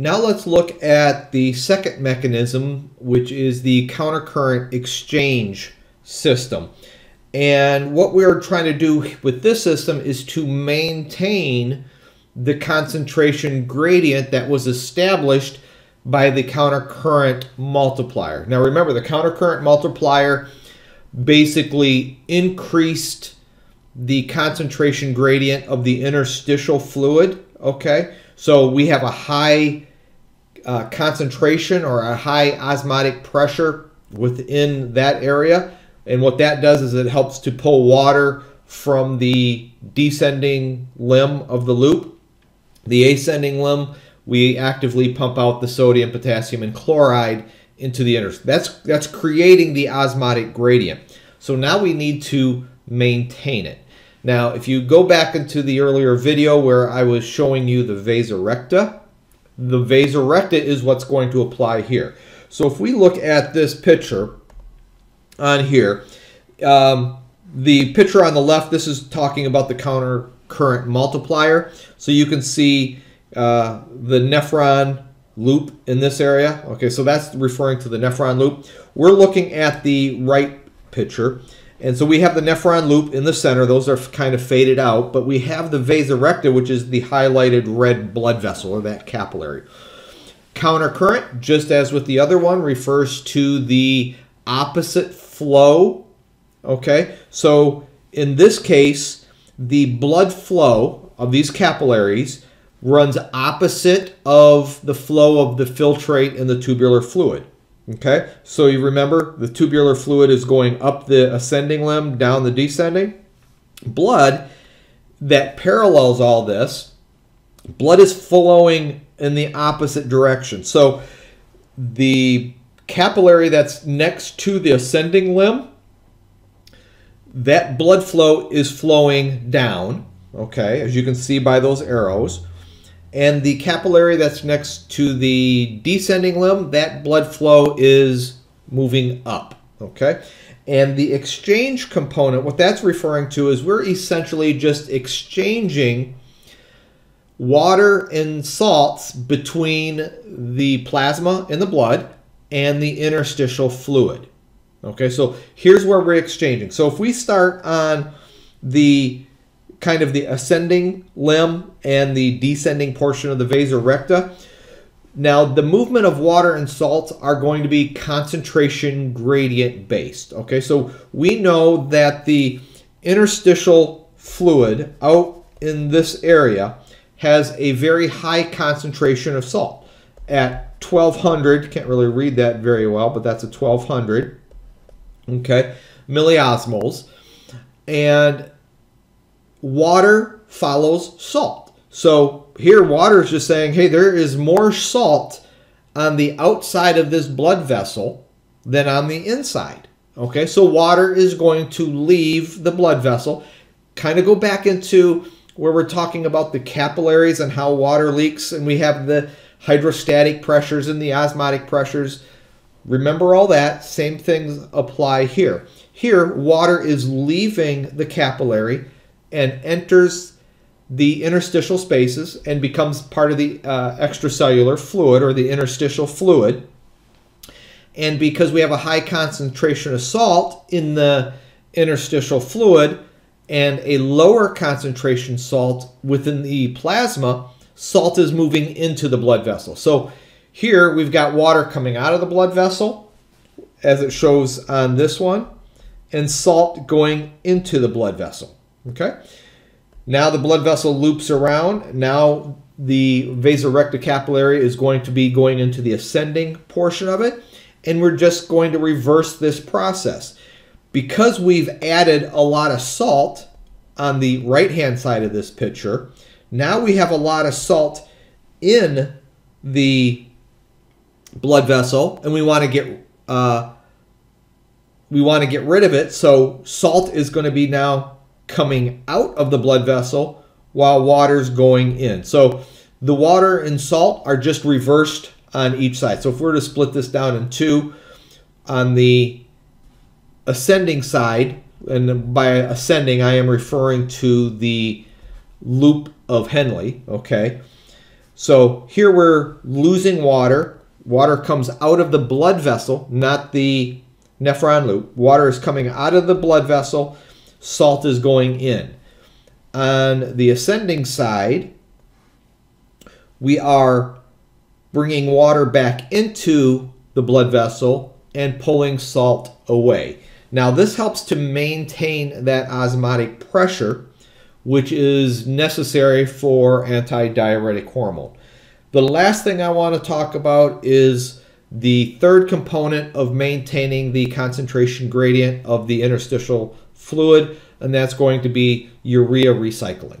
Now let's look at the second mechanism, which is the countercurrent exchange system. And what we're trying to do with this system is to maintain the concentration gradient that was established by the countercurrent multiplier. Now remember, the countercurrent multiplier basically increased the concentration gradient of the interstitial fluid, okay? So we have a high uh, concentration or a high osmotic pressure within that area. And what that does is it helps to pull water from the descending limb of the loop. The ascending limb, we actively pump out the sodium, potassium, and chloride into the inner. That's, that's creating the osmotic gradient. So now we need to maintain it. Now, if you go back into the earlier video where I was showing you the vasa recta, the recta is what's going to apply here. So if we look at this picture on here, um, the picture on the left, this is talking about the counter current multiplier. So you can see uh, the nephron loop in this area. Okay, so that's referring to the nephron loop. We're looking at the right picture. And so we have the nephron loop in the center. Those are kind of faded out. But we have the vasa recta, which is the highlighted red blood vessel, or that capillary. Countercurrent, just as with the other one, refers to the opposite flow. Okay, so in this case, the blood flow of these capillaries runs opposite of the flow of the filtrate in the tubular fluid. Okay, so you remember the tubular fluid is going up the ascending limb, down the descending. Blood that parallels all this, blood is flowing in the opposite direction. So the capillary that's next to the ascending limb, that blood flow is flowing down, okay, as you can see by those arrows. And the capillary that's next to the descending limb, that blood flow is moving up, okay? And the exchange component, what that's referring to is we're essentially just exchanging water and salts between the plasma in the blood and the interstitial fluid. Okay, so here's where we're exchanging. So if we start on the kind of the ascending limb and the descending portion of the vasa recta. Now, the movement of water and salt are going to be concentration gradient based. Okay, so we know that the interstitial fluid out in this area has a very high concentration of salt at 1200. Can't really read that very well, but that's a 1200. Okay, milliosmoles. And water follows salt. So here water is just saying, hey, there is more salt on the outside of this blood vessel than on the inside. Okay, so water is going to leave the blood vessel. Kind of go back into where we're talking about the capillaries and how water leaks, and we have the hydrostatic pressures and the osmotic pressures. Remember all that. Same things apply here. Here, water is leaving the capillary and enters the interstitial spaces and becomes part of the uh, extracellular fluid or the interstitial fluid. And because we have a high concentration of salt in the interstitial fluid and a lower concentration salt within the plasma, salt is moving into the blood vessel. So here we've got water coming out of the blood vessel, as it shows on this one, and salt going into the blood vessel. Okay. Now the blood vessel loops around. Now the vasa recta capillary is going to be going into the ascending portion of it. And we're just going to reverse this process. Because we've added a lot of salt on the right-hand side of this picture, now we have a lot of salt in the blood vessel, and we want to get uh, we want to get rid of it. So salt is going to be now coming out of the blood vessel while water's going in. So the water and salt are just reversed on each side. So if we're to split this down in two, on the ascending side, and by ascending I am referring to the loop of Henle, okay? So here we're losing water. Water comes out of the blood vessel, not the nephron loop. Water is coming out of the blood vessel. Salt is going in. On the ascending side, we are bringing water back into the blood vessel and pulling salt away. Now, this helps to maintain that osmotic pressure, which is necessary for antidiuretic hormone. The last thing I want to talk about is the third component of maintaining the concentration gradient of the interstitial fluid, and that's going to be urea recycling.